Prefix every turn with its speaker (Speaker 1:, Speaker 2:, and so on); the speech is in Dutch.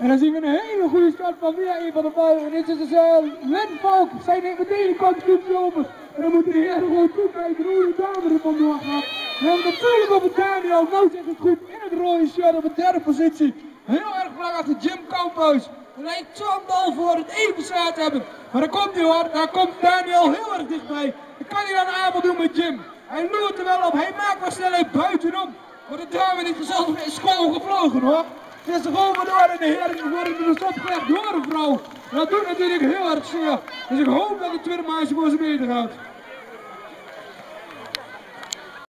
Speaker 1: En dan zien we een hele goede start van weer een van de vrouwen. En dit is dus uh, Len Valk. Zij neemt meteen de kampioenschap open. En dan moeten de heren gewoon toekijken hoe de dame er vandoor gaat. We hebben natuurlijk op het Daniel. Nou zegt het goed in het rode shirt op de derde positie. Heel erg belangrijk achter Jim Kamphuis. Er lijkt zo'n bal voor het even te hebben. Maar dan komt hij hoor. Daar komt Daniel heel erg dichtbij. Dan kan hij dan avond doen met Jim. Hij loert er wel op. Hij maakt wel snelheid buitenom. Maar de dame niet gezond is gewoon gevlogen hoor. Het is gewoon door de heren worden dus opgelegd door een vrouw. Dat doet natuurlijk heel erg zeer. Dus ik hoop dat het tweede meisje voor ze gaat.